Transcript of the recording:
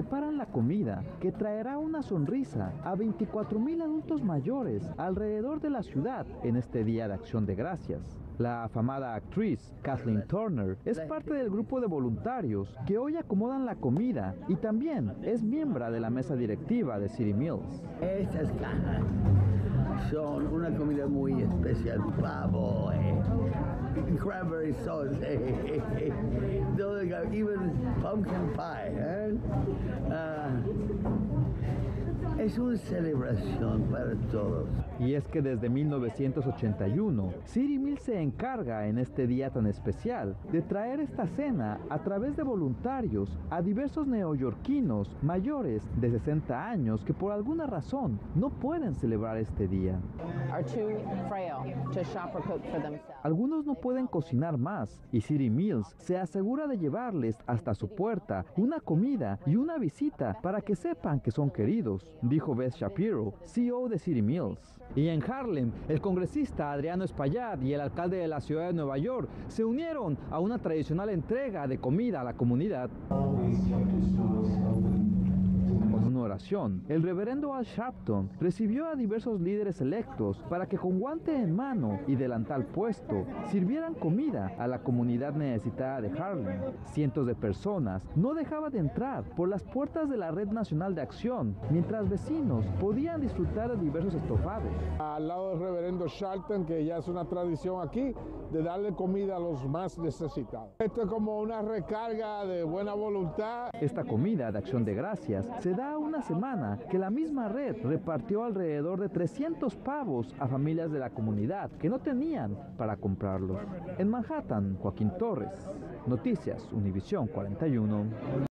preparan la comida que traerá una sonrisa a 24 mil adultos mayores alrededor de la ciudad en este Día de Acción de Gracias. La afamada actriz Kathleen Turner es parte del grupo de voluntarios que hoy acomodan la comida y también es miembro de la mesa directiva de City Mills. Estas cajas son una comida muy especial, pavo, eh, cranberry sauce, eh, even pumpkin pie. Eh. Es una celebración para todos. Y es que desde 1981, City Mill se encarga en este día tan especial de traer esta cena a través de voluntarios a diversos neoyorquinos mayores de 60 años que por alguna razón no pueden celebrar este día. Algunos no pueden cocinar más y City Mills se asegura de llevarles hasta su puerta una comida y una visita para que sepan que son queridos dijo Beth Shapiro, CEO de City Mills. Y en Harlem, el congresista Adriano Espaillat y el alcalde de la ciudad de Nueva York se unieron a una tradicional entrega de comida a la comunidad una oración, el reverendo Al Sharpton recibió a diversos líderes electos para que con guante en mano y delantal puesto sirvieran comida a la comunidad necesitada de Harlem. Cientos de personas no dejaban de entrar por las puertas de la Red Nacional de Acción, mientras vecinos podían disfrutar de diversos estofados. Al lado del reverendo Sharpton, que ya es una tradición aquí, de darle comida a los más necesitados. Esto es como una recarga de buena voluntad. Esta comida de acción de gracias se da una semana que la misma red repartió alrededor de 300 pavos a familias de la comunidad que no tenían para comprarlos. En Manhattan, Joaquín Torres, Noticias Univisión 41.